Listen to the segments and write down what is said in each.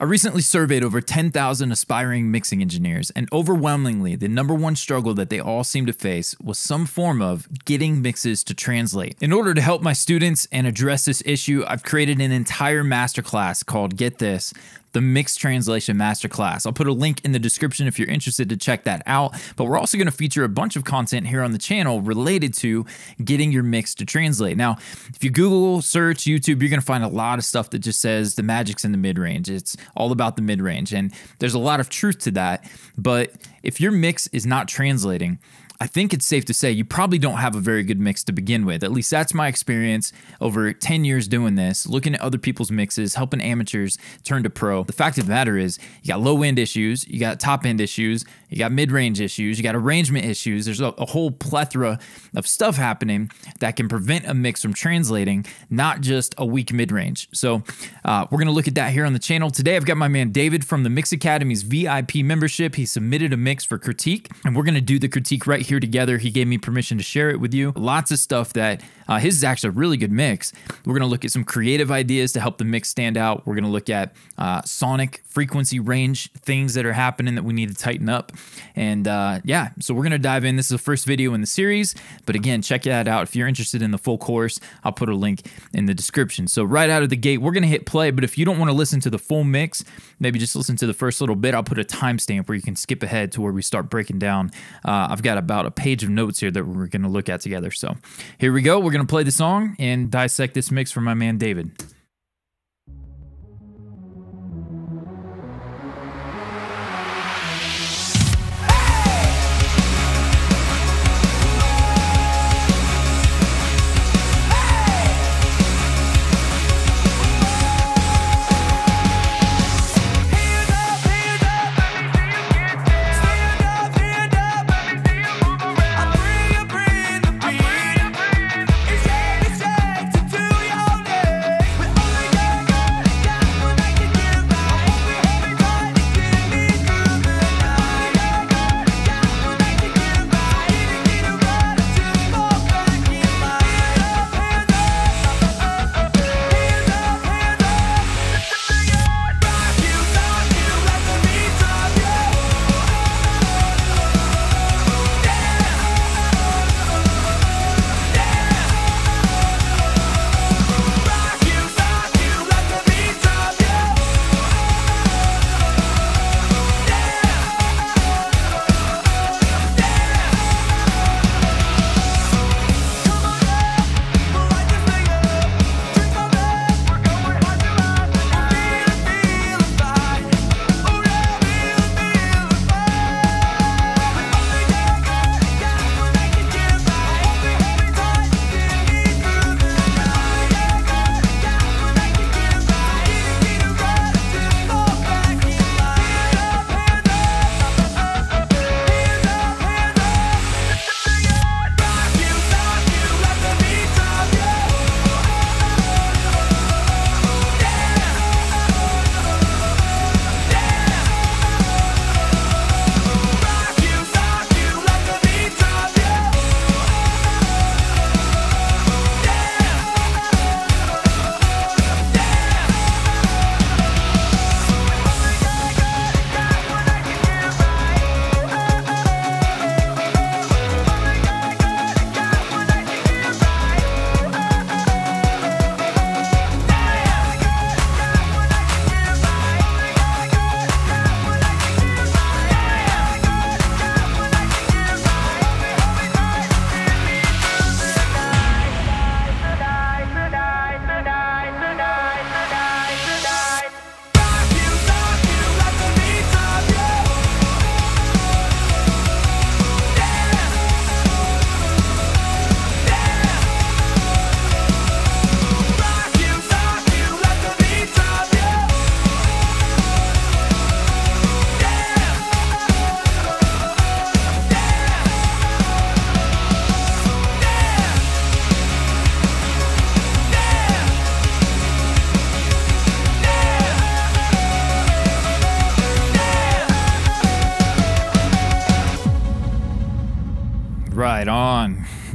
I recently surveyed over 10,000 aspiring mixing engineers, and overwhelmingly, the number one struggle that they all seem to face was some form of getting mixes to translate. In order to help my students and address this issue, I've created an entire masterclass called Get This the Mix Translation Masterclass. I'll put a link in the description if you're interested to check that out. But we're also going to feature a bunch of content here on the channel related to getting your mix to translate. Now, if you Google, search, YouTube, you're going to find a lot of stuff that just says the magic's in the mid range. It's all about the mid range. And there's a lot of truth to that. But if your mix is not translating, I think it's safe to say you probably don't have a very good mix to begin with. At least that's my experience over 10 years doing this, looking at other people's mixes, helping amateurs turn to pro. The fact of the matter is, you got low end issues, you got top end issues, you got mid range issues, you got arrangement issues. There's a, a, whole plethora of stuff happening that can prevent a mix from translating, not just a weak mid range. So, uh, we're going to look at that here on the channel. Today, I've got my man David from the Mix Academy's VIP membership. He submitted a mix for critique, and we're going to do the critique right here together. He gave me permission to share it with you. Lots of stuff that uh, his is actually a really good mix. We're going to look at some creative ideas to help the mix stand out. We're going to look at uh, sonic frequency range things that are happening that we need to tighten up. And uh, yeah, so we're going to dive in. This is the first video in the series. But again, check that out. If you're interested in the full course, I'll put a link in the description. So right out of the gate, we're going to hit play. But if you don't want to listen to the full mix, maybe just listen to the first little bit. I'll put a timestamp where you can skip ahead to where we start breaking down. Uh, I've got about a page of notes here that we're going to look at together. So here we go. We're going to play the song and dissect this mix from my man David.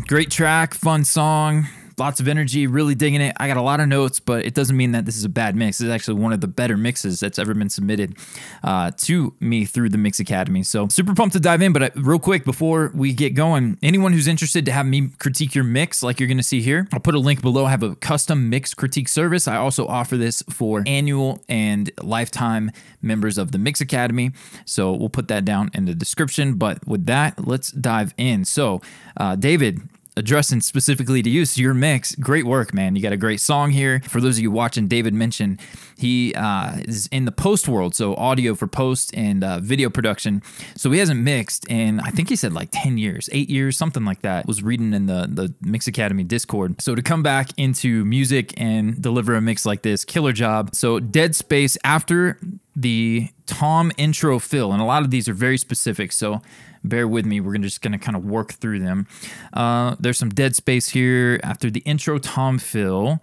Great track, fun song. lots of energy, really digging it. I got a lot of notes, but it doesn't mean that this is a bad mix. It's actually one of the better mixes that's ever been submitted uh, to me through the Mix Academy. So super pumped to dive in. But uh, real quick before we get going, anyone who's interested to have me critique your mix, like you're going to see here, I'll put a link below. I have a custom mix critique service. I also offer this for annual and lifetime members of the Mix Academy. So we'll put that down in the description. But with that, let's dive in. So, uh, David, addressing specifically to you. So your mix, great work, man. You got a great song here. For those of you watching, David mentioned he uh, is in the post world, so audio for post and uh, video production. So he hasn't mixed in I think he said like ten years, eight years, something like that. Was reading in the the Mix Academy Discord. So to come back into music and deliver a mix like this, killer job. So Dead Space after the Tom intro fill, and a lot of these are very specific. So bear with me. We're just going to kind of work through them. Uh, there's some dead space here after the intro Tom fill.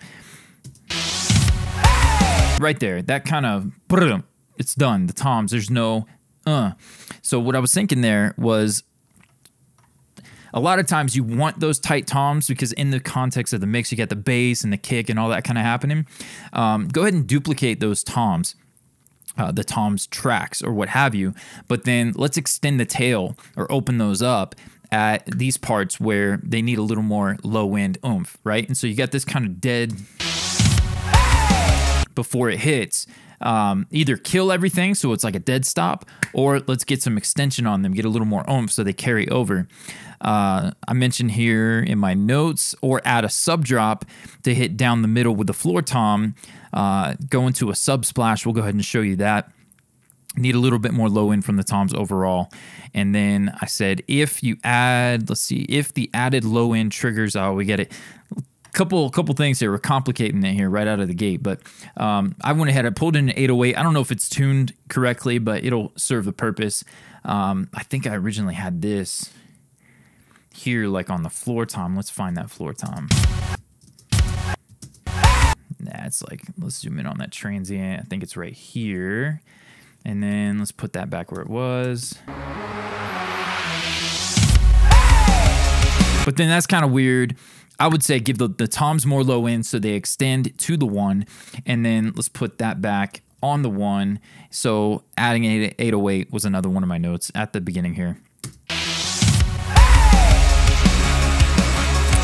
Right there, that kind of it's done. The toms, there's no uh. So what I was thinking there was a lot of times you want those tight toms because in the context of the mix, you get the bass and the kick and all that kind of happening. Um, go ahead and duplicate those toms uh, the toms tracks or what have you. But then let's extend the tail or open those up at these parts where they need a little more low end oomph, right? And so you got this kind of dead before it hits. Um, either kill everything so it's like a dead stop, or let's get some extension on them, get a little more oomph so they carry over. Uh, I mentioned here in my notes, or add a sub drop to hit down the middle with the floor tom uh, go into a sub splash. We'll go ahead and show you that. Need a little bit more low end from the toms overall. And then I said, if you add, let's see, if the added low end triggers, oh, we get it couple couple things here. We're complicating it here right out of the gate, but um, I went ahead. I pulled in an 808. I don't know if it's tuned correctly, but it'll serve the purpose. Um, I think I originally had this here, like on the floor tom. Let's find that floor tom. Like, let's zoom in on that transient. I think it's right here. And then let's put that back where it was. But then that's kind of weird. I would say give the, the toms more low end so they extend to the one. And then let's put that back on the one. So adding 808 was another one of my notes at the beginning here.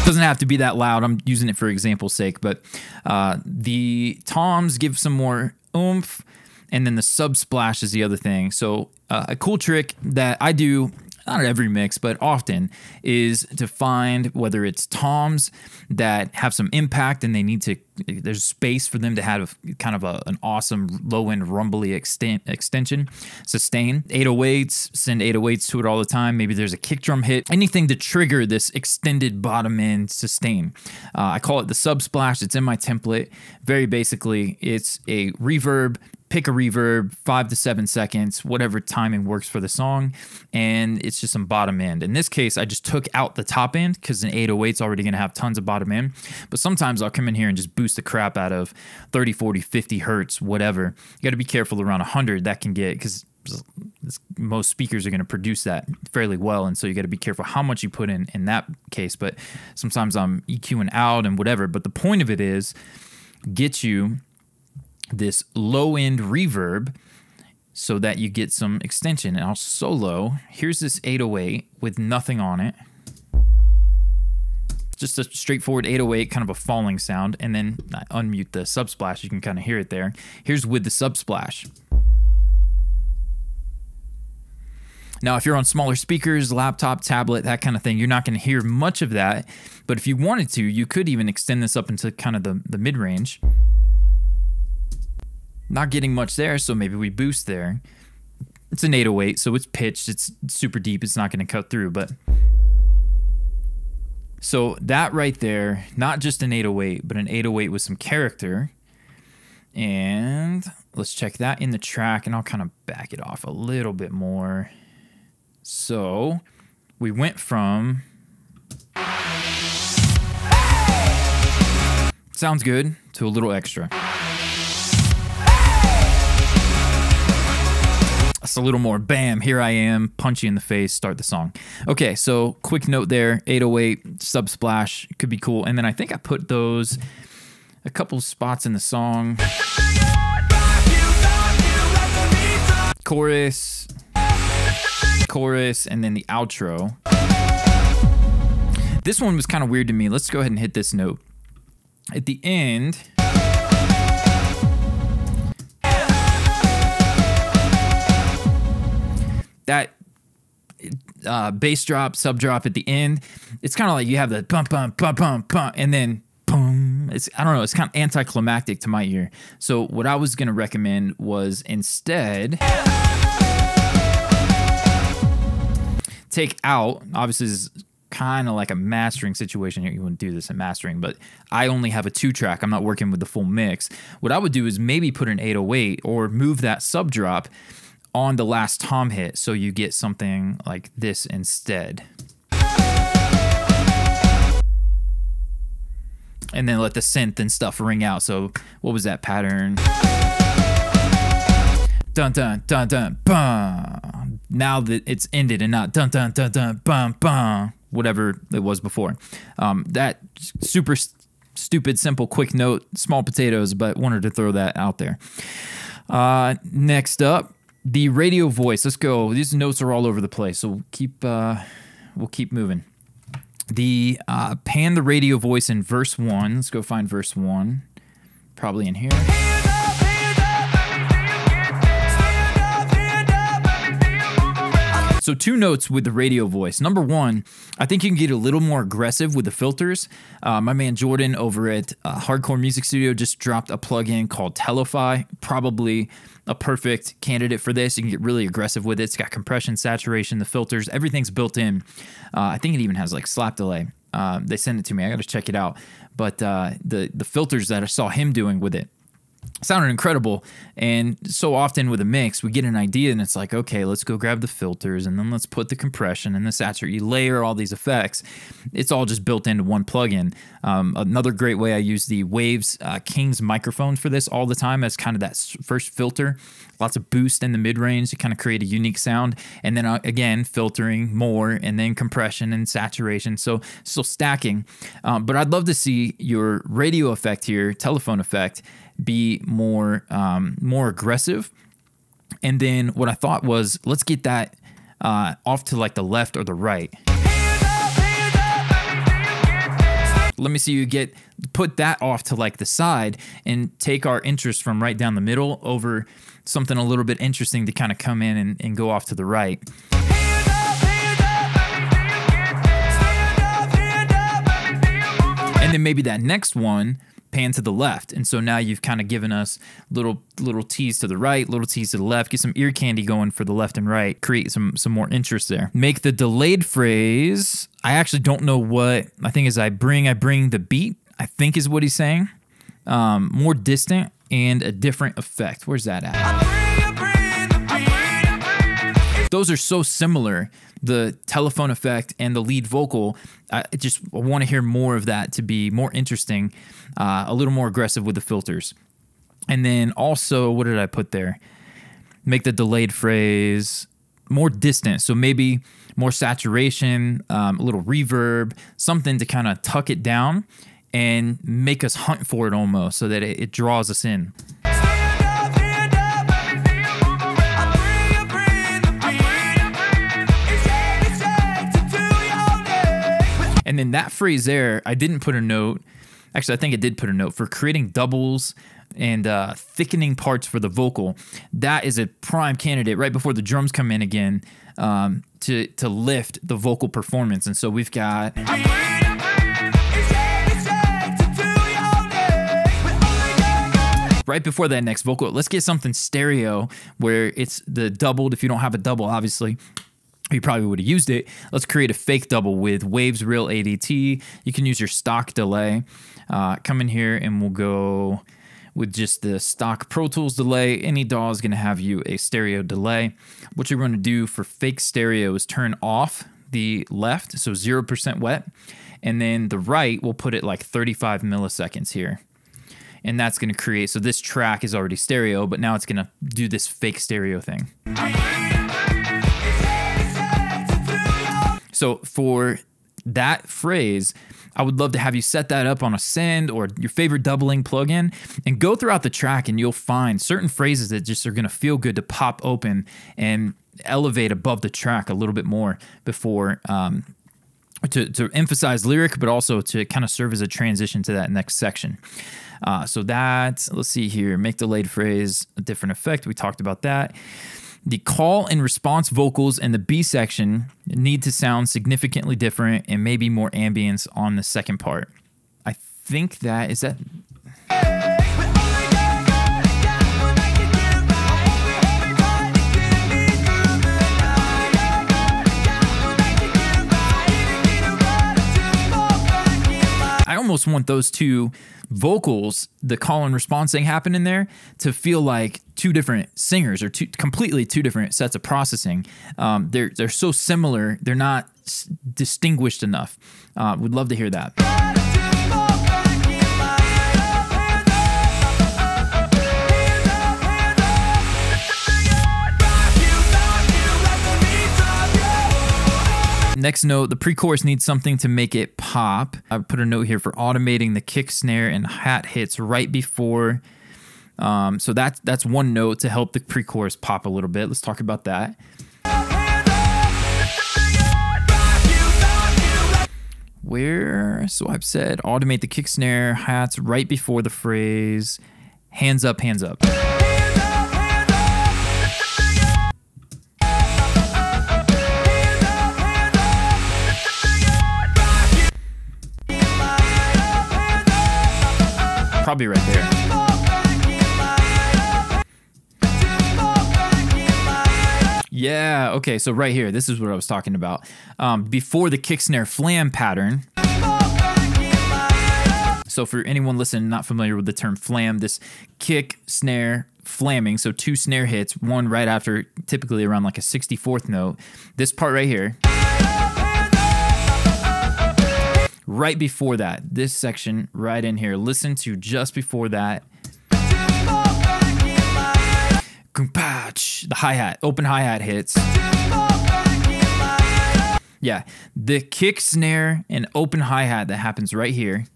Doesn't have to be that loud. I'm using it for example's sake, but uh, the toms give some more oomph, and then the sub splash is the other thing. So uh, a cool trick that I do not every mix, but often, is to find whether it's toms that have some impact and they need to, there's space for them to have kind of a, an awesome low end rumbly extent, extension, sustain. 808s, send 808s to it all the time. Maybe there's a kick drum hit, anything to trigger this extended bottom end sustain. Uh, I call it the sub splash. It's in my template. Very basically, it's a reverb pick a reverb, five to seven seconds, whatever timing works for the song, and it's just some bottom end. In this case, I just took out the top end because an 808 is already going to have tons of bottom end. But sometimes I'll come in here and just boost the crap out of 30, 40, 50 hertz, whatever. You got to be careful around 100. That can get because most speakers are going to produce that fairly well and so you got to be careful how much you put in in that case but sometimes i'm eqing out and whatever but the point of it is get you this low end reverb so that you get some extension. And I'll solo. Here's this 808 with nothing on it. Just a straightforward 808, kind of a falling sound. And then I unmute the subsplash. You can kind of hear it there. Here's with the subsplash. Now, if you're on smaller speakers, laptop, tablet, that kind of thing, you're not going to hear much of that. But if you wanted to, you could even extend this up into kind of the, the mid range. Not getting much there, so maybe we boost there. It's an 808, so it's pitched. It's super deep. It's not going to cut through, but... So that right there, not just an 808, but an 808 with some character. And let's check that in the track, and I'll kind of back it off a little bit more. So we went from... Sounds good to a little extra. A little more bam, here I am, punch you in the face, start the song. Okay, so quick note there 808 subsplash could be cool. And then I think I put those a couple spots in the song. Chorus, chorus, and then the outro. This one was kind of weird to me. Let's go ahead and hit this note. At the end, that uh, bass drop, sub drop at the end, it's kind of like you have the bump, bump, bump, bump, bump, and then boom. It's I don't know. It's kind of anticlimactic to my ear. So what I was gonna recommend was instead take out. Obviously, this is kind of like a mastering situation here. You wouldn't do this in mastering, but I only have a two track. I'm not working with the full mix. What I would do is maybe put an 808 or move that sub drop on the last tom hit so you get something like this instead. And then let the synth and stuff ring out. So what was that pattern? Dun dun dun dun bum. Now that it's ended and not dun dun dun dun bum bum whatever it was before. Um, that super st- stupid, simple, quick note, small potatoes, but wanted to throw that out there. Uh, next up, the radio voice. Let's go. These notes are all over the place, so keep uh, we'll keep moving. The uh, pan the radio voice in verse one. Let's go find verse one. Probably in here. So, two notes with the radio voice. Number one, I think you can get a little more aggressive with the filters. Uh, my man Jordan over at uh, Hardcore Music Studio just dropped a plugin called Telefy. Probably a perfect candidate for this. You can get really aggressive with it. It's got compression, saturation, the filters, everything's built in. Uh, I think it even has like slap delay. Uh, they sent it to me. I got to check it out. But uh, the the filters that I saw him doing with it sounded incredible. And so often with a mix, we get an idea and it's like, okay, let's go grab the filters and then let's put the compression and the saturate. You layer all these effects. It's all just built into one plugin. Um, another great way I use the Waves uh, Kings microphone for this all the time as kind of that first filter. Lots of boost in the mid range to kind of create a unique sound. And then uh, again, filtering more and then compression and saturation. So still stacking. Um, but I'd love to see your radio effect here, telephone effect be more um, more aggressive. And then what I thought was, let's get that uh, off to like the left or the right. Let me see you get put that off to like the side and take our interest from right down the middle over something a little bit interesting to kind of come in and, and go off to the right. And then maybe that next one pan to the left. And so now you've kind of given us little little teas to the right, little teas to the left, get some ear candy going for the left and right, create some some more interest there. Make the delayed phrase. I actually don't know what I think is I bring I bring the beat, I think is what he's saying. Um, more distant and a different effect. Where's that at? Those are so similar the telephone effect and the lead vocal. I just want to hear more of that to be more interesting, uh, a little more aggressive with the filters. And then also, what did I put there? Make the delayed phrase more distant. So maybe more saturation, um, a little reverb, something to kind of tuck it down and make us hunt for it almost so that it, it draws us in. And then that phrase there, I didn't put a note. Actually, I think it did put a note for creating doubles and uh, thickening parts for the vocal. That is a prime candidate right before the drums come in again um, to to lift the vocal performance. And so we've got. Right before that next vocal, let's get something stereo where it's the doubled. If you don't have a double, obviously, you probably would have used it. Let's create a fake double with Waves Reel ADT. You can use your stock delay. Uh, come in here and we'll go with just the stock Pro Tools delay. Any DAW is going to have you a stereo delay. What you're going to do for fake stereo is turn off the left, so 0% wet, and then the right, we'll put it like 35 milliseconds here. And that's going to create, so this track is already stereo, but now it's going to do this fake stereo thing. So for that phrase, I would love to have you set that up on a send or your favorite doubling plugin and go throughout the track and you'll find certain phrases that just are going to feel good to pop open and elevate above the track a little bit more before um, to, to emphasize lyric, but also to kind of serve as a transition to that next section. Uh, so that, let's see here, make the delayed phrase a different effect. We talked about that. The call and response vocals in the B section need to sound significantly different and maybe more ambience on the second part. I think that is that. I almost want those two vocals, the call and response thing happen in there to feel like two different singers or two completely two different sets of processing. Um, they're they're so similar, they're not distinguished enough. Uh, would love to hear that. Next note, the pre-chorus needs something to make it pop. I put a note here for automating the kick, snare, and hat hits right before. Um, so that's that's one note to help the pre-chorus pop a little bit. Let's talk about that. Where so I've said automate the kick, snare, hats right before the phrase hands up, hands up. Probably right there. Yeah, okay, so right here, this is what I was talking about. Um, before the kick snare flam pattern. So, for anyone listening not familiar with the term flam, this kick, snare, flamming, so two snare hits, one right after, typically around like a 64th note. This part right here. Right before that, this section right in here, listen to just before that. The hi hat, open hi hat hits. Yeah, the kick, snare, and open hi hat that happens right here.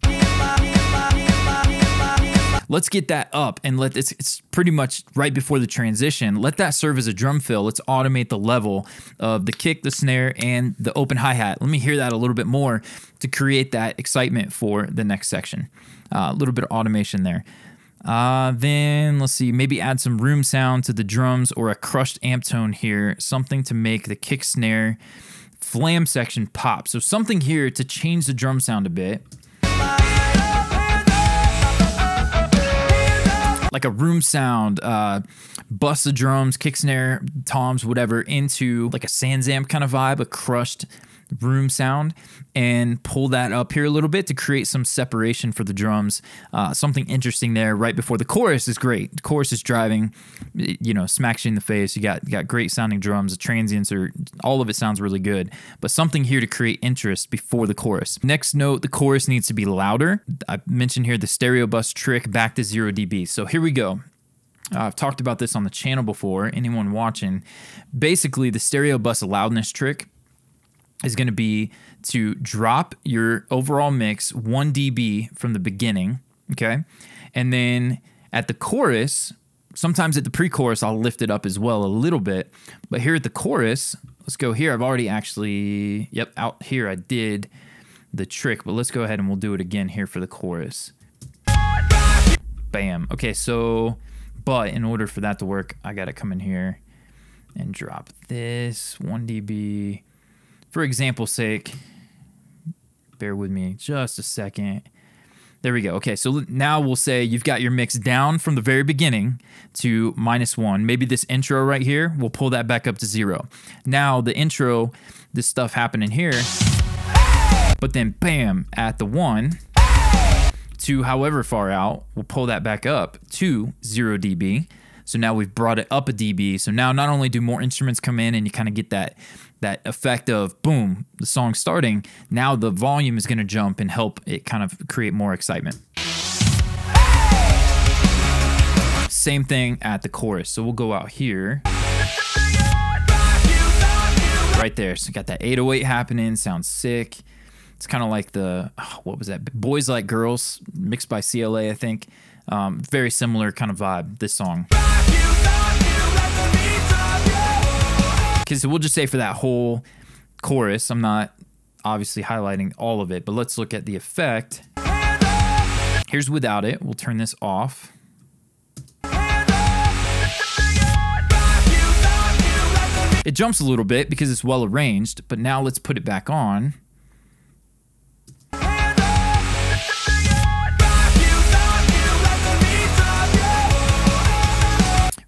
Let's get that up and let this, it's pretty much right before the transition. Let that serve as a drum fill. Let's automate the level of the kick, the snare, and the open hi hat. Let me hear that a little bit more to create that excitement for the next section. Uh, a little bit of automation there. Uh, then let's see, maybe add some room sound to the drums or a crushed amp tone here, something to make the kick snare flam section pop. So something here to change the drum sound a bit. Like a room sound, uh, bust the drums, kick snare, toms, whatever, into like a SansAmp kind of vibe, a crushed room sound and pull that up here a little bit to create some separation for the drums. Uh, something interesting there right before the chorus is great. The chorus is driving, you know, smacks you in the face. You got you got great sounding drums. The transients are all of it sounds really good. But something here to create interest before the chorus. Next note, the chorus needs to be louder. I mentioned here the stereo bus trick back to zero dB. So here we go. Uh, I've talked about this on the channel before. Anyone watching, basically the stereo bus loudness trick is going to be to drop your overall mix 1 dB from the beginning, okay? And then at the chorus, sometimes at the pre chorus, I'll lift it up as well a little bit. But here at the chorus, let's go here. I've already actually, yep, out here I did the trick, but let's go ahead and we'll do it again here for the chorus. Bam. Okay, so, but in order for that to work, I got to come in here and drop this 1 dB for example's sake, bear with me just a second. There we go. Okay, so now we'll say you've got your mix down from the very beginning to minus one. Maybe this intro right here, we'll pull that back up to zero. Now the intro, this stuff happening here, but then bam, at the one to however far out, we'll pull that back up to zero dB. So now we've brought it up a dB. So now not only do more instruments come in and you kind of get that that effect of boom, the song starting, now the volume is going to jump and help it kind of create more excitement. Same thing at the chorus. So we'll go out here. right there. So got that 808 happening. Sounds sick. It's kind of like the what was that? Boys Like Girls mixed by CLA, I think. Um, very similar kind of vibe. This song. Because we'll just say for that whole chorus, I'm not obviously highlighting all of it, but let's look at the effect. Here's without it. We'll turn this off. It jumps a little bit because it's well arranged, but now let's put it back on.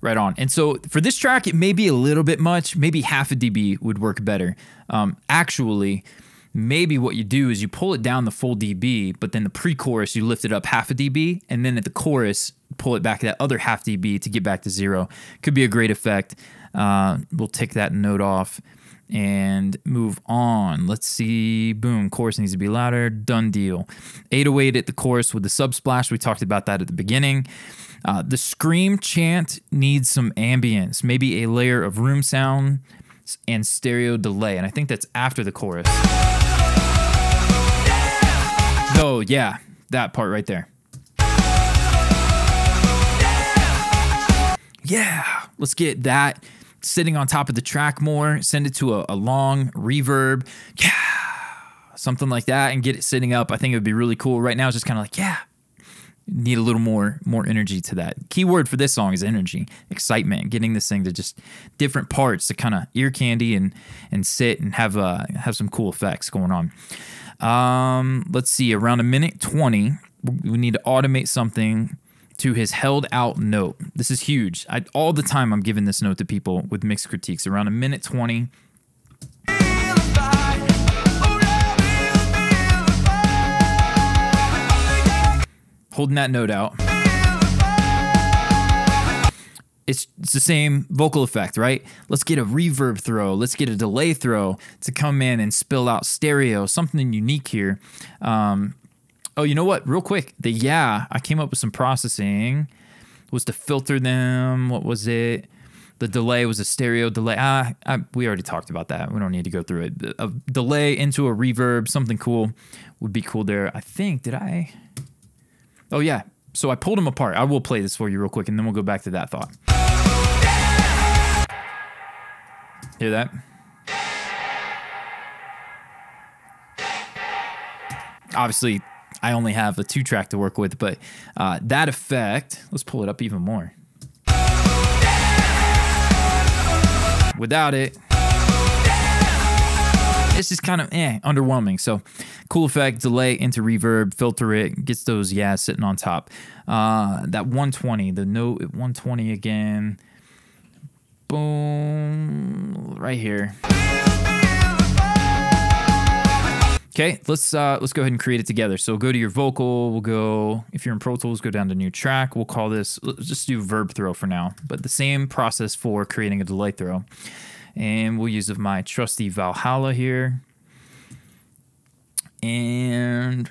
Right on. And so for this track, it may be a little bit much. Maybe half a dB would work better. Um, actually, maybe what you do is you pull it down the full dB, but then the pre-chorus you lift it up half a dB, and then at the chorus pull it back that other half dB to get back to zero. Could be a great effect. Uh, we'll take that note off and move on. Let's see. Boom. Chorus needs to be louder. Done deal. 808 at the chorus with the subsplash. We talked about that at the beginning. Uh, the scream chant needs some ambience, maybe a layer of room sound and stereo delay. And I think that's after the chorus. Oh, yeah, that part right there. Yeah, let's get that sitting on top of the track more, send it to a, a long reverb. Yeah, something like that, and get it sitting up. I think it would be really cool. Right now, it's just kind of like, yeah, need a little more more energy to that. Keyword for this song is energy, excitement, getting this thing to just different parts to kind of ear candy and and sit and have uh have some cool effects going on. Um, let's see, around a minute 20, we need to automate something to his held out note. This is huge. I, all the time I'm giving this note to people with mixed critiques. Around a minute 20, holding that note out. It's, it's the same vocal effect, right? Let's get a reverb throw. Let's get a delay throw to come in and spill out stereo, something unique here. Um, oh, you know what? Real quick, the yeah, I came up with some processing. Was to filter them. What was it? The delay was a stereo delay. Ah, I, we already talked about that. We don't need to go through it. A delay into a reverb, something cool would be cool there. I think, did I? Oh, yeah. So I pulled them apart. I will play this for you real quick, and then we'll go back to that thought. Hear that? Obviously, I only have a two track to work with, but uh, that effect, let's pull it up even more. Without it, it's just kind of eh, underwhelming. So cool effect, delay into reverb, filter it, gets those yeah sitting on top. Uh, that 120, the note at 120 again. Boom, right here. Okay, let's uh, let's go ahead and create it together. So go to your vocal. We'll go if you're in Pro Tools, go down to new track. We'll call this. Let's just do verb throw for now, but the same process for creating a delay throw. And we'll use of my trusty Valhalla here. And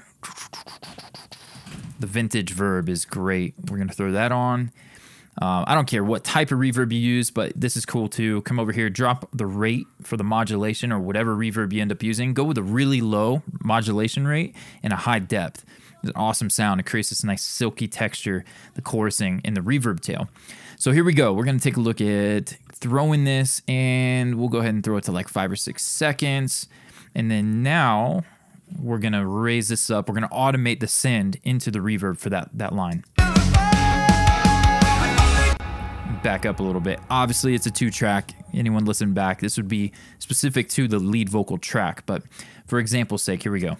the vintage verb is great. We're going to throw that on. Uh, I don't care what type of reverb you use, but this is cool too. Come over here, drop the rate for the modulation or whatever reverb you end up using. Go with a really low modulation rate and a high depth. It's an awesome sound. It creates this nice silky texture, the chorusing and the reverb tail. So here we go. We're going to take a look at throwing this and we'll go ahead and throw it to like five or six seconds. And then now we're to raise this up. We're to automate the send into the reverb for that, that line. Back up a little bit. Obviously, it's a two track. Anyone listen back, this would be specific to the lead vocal track. But for example's sake, here we go.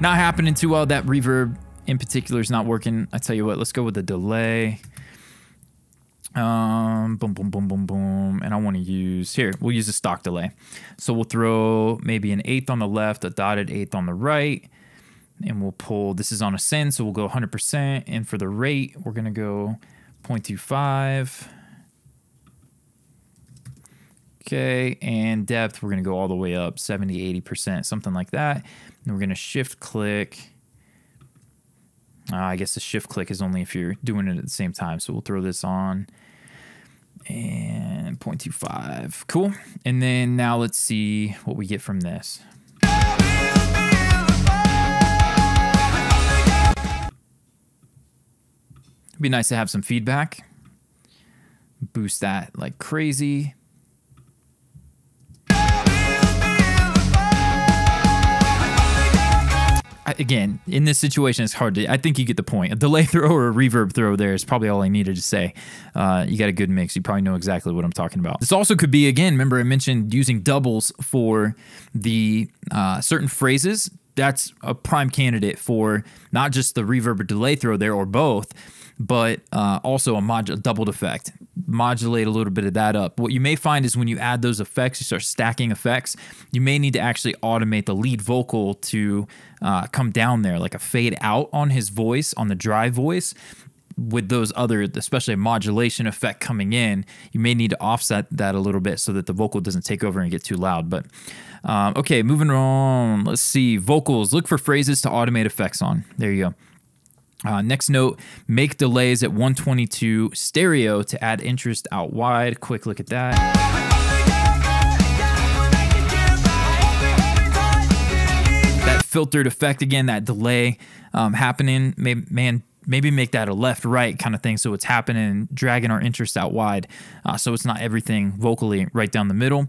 Not happening too well. That reverb in particular is not working. I tell you what, let's go with the delay. Um, boom, boom, boom, boom, boom. And I want to use, here, we'll use a stock delay. So we'll throw maybe an eighth on the left, a dotted eighth on the right. And we'll pull, this is on a send, so we'll go 100%. And for the rate, we're going to go 0.25. Okay, and depth, we're going to go all the way up 70, 80%, something like that. And we're going to shift click uh, I guess the shift click is only if you're doing it at the same time. So we'll throw this on. And 0.25. Cool. And then now let's see what we get from this. It'd be nice to have some feedback. Boost that like crazy. Again, in this situation, it's hard to. I think you get the point. A delay throw or a reverb throw there is probably all I needed to say. Uh, you got a good mix. You probably know exactly what I'm talking about. This also could be again. Remember, I mentioned using doubles for the uh, certain phrases. That's a prime candidate for not just the reverb or delay throw there, or both but uh, also a, mod- a doubled effect. Modulate a little bit of that up. What you may find is when you add those effects, you start stacking effects, you may need to actually automate the lead vocal to uh, come down there, like a fade out on his voice, on the dry voice. With those other, especially a modulation effect coming in, you may need to offset that a little bit so that the vocal doesn't take over and get too loud. But um, okay, moving on. Let's see. Vocals. Look for phrases to automate effects on. There you go. Uh, next note, make delays at 122 stereo to add interest out wide. Quick look at that. That filtered effect again, that delay um, happening, may, man, maybe make that a left right kind of thing so it's happening, dragging our interest out wide uh, so it's not everything vocally right down the middle.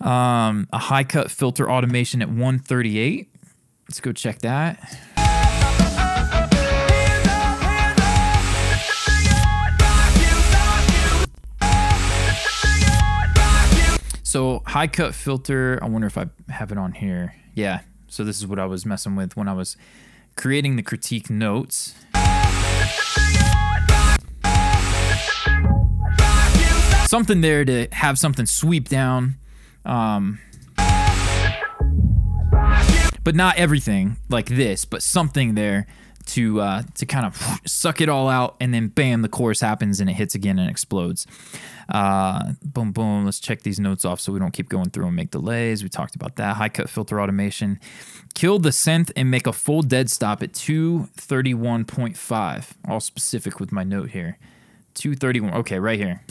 Um, a high cut filter automation at 138. Let's go check that. So high cut filter, I wonder if I have it on here. Yeah. So this is what I was messing with when I was creating the critique notes. Something there to have something sweep down. Um, but not everything like this, but something there to uh, to kind of suck it all out, and then bam, the chorus happens and it hits again and explodes. Uh, boom, boom. Let's check these notes off so we don't keep going through and make delays. We talked about that. High cut filter automation. Kill the synth and make a full dead stop at 231.5. All specific with my note here. 231. Okay, right here.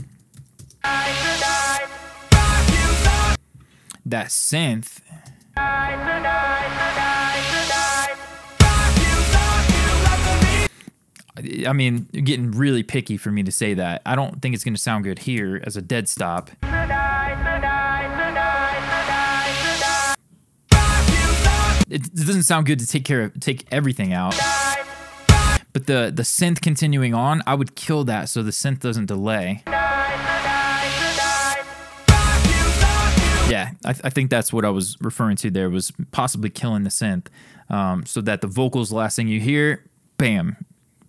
That synth. I mean, getting really picky for me to say that. I don't think it's going to sound good here as a dead stop. It, doesn't sound good to take care of take everything out. But the the synth continuing on, I would kill that so the synth doesn't delay. Yeah, I, I think that's what I was referring to there was possibly killing the synth, um, so that the vocals last thing you hear, bam,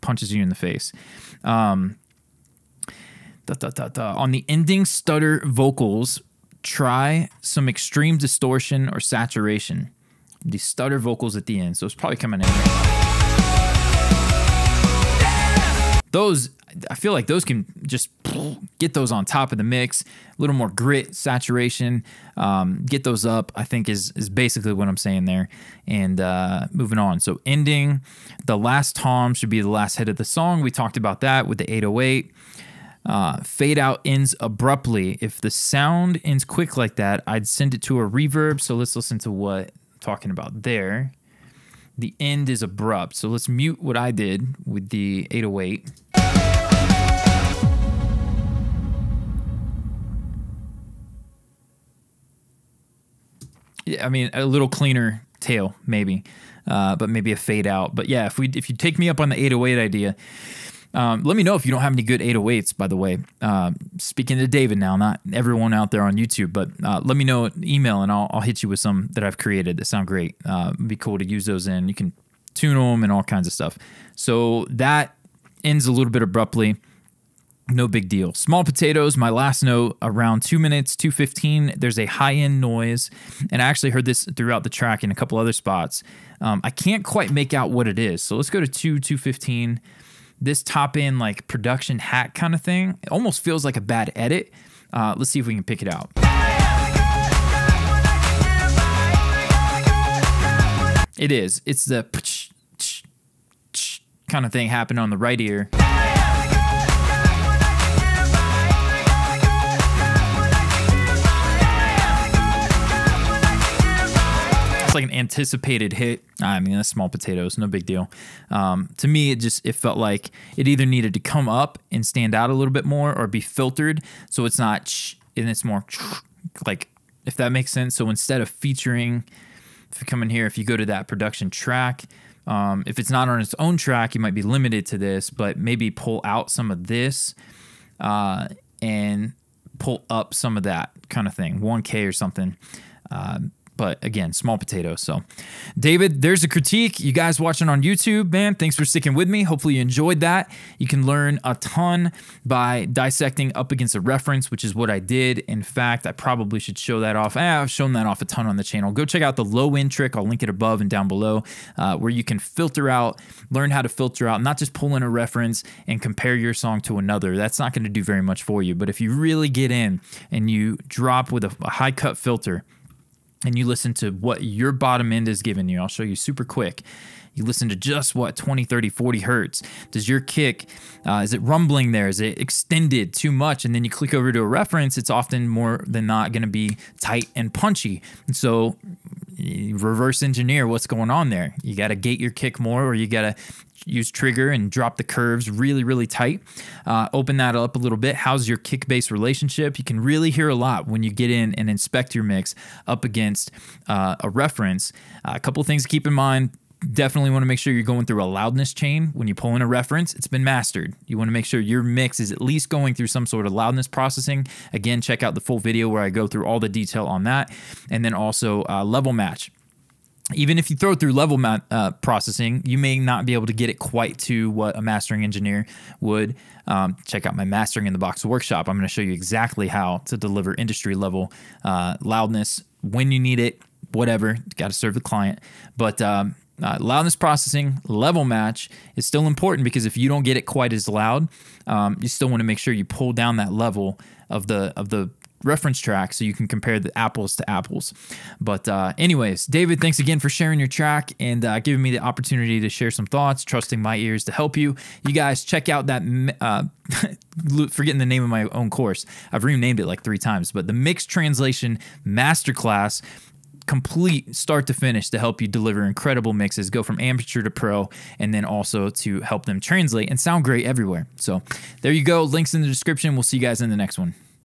punches you in the face. Um, da, da, da, On the ending stutter vocals, try some extreme distortion or saturation. The stutter vocals at the end, so it's probably coming in. Those I feel like those can just get those on top of the mix. A little more grit, saturation, um, get those up. I think is is basically what I'm saying there. And uh, moving on. So ending, the last tom should be the last hit of the song. We talked about that with the 808. Uh, fade out ends abruptly. If the sound ends quick like that, I'd send it to a reverb. So let's listen to what I'm talking about there. The end is abrupt. So let's mute what I did with the 808. I mean, a little cleaner tail, maybe, uh, but maybe a fade out. But yeah, if we if you take me up on the 808 idea, um, let me know if you don't have any good 808s. By the way, uh, speaking to David now, not everyone out there on YouTube, but uh, let me know email and I'll, I'll hit you with some that I've created that sound great. Uh, it'd be cool to use those in. You can tune them and all kinds of stuff. So that ends a little bit abruptly no big deal. Small potatoes, my last note, around two minutes, 215, there's a high end noise. And I actually heard this throughout the track in a couple other spots. Um, I can't quite make out what it is. So let's go to 2, 215. This top end, like production hack kind of thing, it almost feels like a bad edit. Uh, let's see if we can pick it out. It is. It's the kind of thing happening on the right ear. It's like an anticipated hit. I mean, that's small potatoes, no big deal. Um, to me, it just it felt like it either needed to come up and stand out a little bit more, or be filtered so it's not and it's more like if that makes sense. So instead of featuring, if you come in here, if you go to that production track. Um, if it's not on its own track, you might be limited to this, but maybe pull out some of this uh, and pull up some of that kind of thing, 1K or something. Uh, but again, small potatoes. So, David, there's a critique. You guys watching on YouTube, man, thanks for sticking with me. Hopefully, you enjoyed that. You can learn a ton by dissecting up against a reference, which is what I did. In fact, I probably should show that off. Eh, I've shown that off a ton on the channel. Go check out the low end trick. I'll link it above and down below, uh, where you can filter out, learn how to filter out, not just pull in a reference and compare your song to another. That's not going to do very much for you. But if you really get in and you drop with a, a high cut filter, and you listen to what your bottom end is giving you. I'll show you super quick. You listen to just what 20, 30, 40 hertz. Does your kick, uh, is it rumbling there? Is it extended too much? And then you click over to a reference, it's often more than not going to be tight and punchy. And so reverse engineer what's going on there. You got to gate your kick more, or you got to use trigger and drop the curves really, really tight. Uh, open that up a little bit. How's your kick bass relationship? You can really hear a lot when you get in and inspect your mix up against uh, a reference. Uh, a couple things to keep in mind definitely want to make sure you're going through a loudness chain when you pull in a reference it's been mastered you want to make sure your mix is at least going through some sort of loudness processing again check out the full video where i go through all the detail on that and then also uh, level match even if you throw it through level uh, processing, you may not be able to get it quite to what a mastering engineer would. Um, check out my mastering in the box workshop. I'm going to show you exactly how to deliver industry level uh, loudness when you need it, whatever. Got to serve the client. But um, uh, loudness processing, level match is still important because if you don't get it quite as loud, um, you still want to make sure you pull down that level of the of the reference track so you can compare the apples to apples. But, uh, anyways, David, thanks again for sharing your track and uh, giving me the opportunity to share some thoughts, trusting my ears to help you. You guys check out that, uh, forgetting the name of my own course. I've renamed it like three times, but the Mix Translation Masterclass complete start to finish to help you deliver incredible mixes, go from amateur to pro, and then also to help them translate and sound great everywhere. So there you go. Links in the description. We'll see you guys in the next one.